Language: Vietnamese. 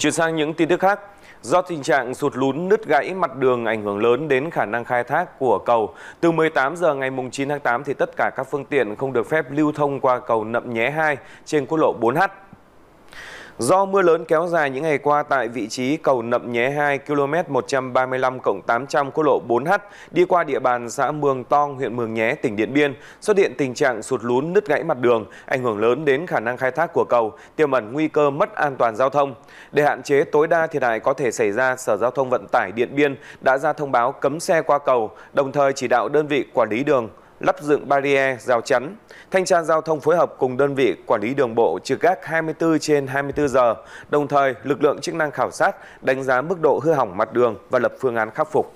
Chuyển sang những tin tức khác, do tình trạng sụt lún nứt gãy mặt đường ảnh hưởng lớn đến khả năng khai thác của cầu, từ 18 giờ ngày 9 tháng 8 thì tất cả các phương tiện không được phép lưu thông qua cầu Nậm Nhé 2 trên quốc lộ 4H. Do mưa lớn kéo dài những ngày qua tại vị trí cầu Nậm Nhé 2 km 135 800 quốc lộ 4H đi qua địa bàn xã Mường Tong, huyện Mường Nhé, tỉnh Điện Biên, xuất hiện tình trạng sụt lún nứt gãy mặt đường, ảnh hưởng lớn đến khả năng khai thác của cầu, tiềm ẩn nguy cơ mất an toàn giao thông. Để hạn chế tối đa thiệt hại có thể xảy ra, Sở Giao thông Vận tải Điện Biên đã ra thông báo cấm xe qua cầu, đồng thời chỉ đạo đơn vị quản lý đường lắp dựng barrier, rào chắn. Thanh tra giao thông phối hợp cùng đơn vị quản lý đường bộ trực gác 24 trên 24 giờ, đồng thời lực lượng chức năng khảo sát, đánh giá mức độ hư hỏng mặt đường và lập phương án khắc phục.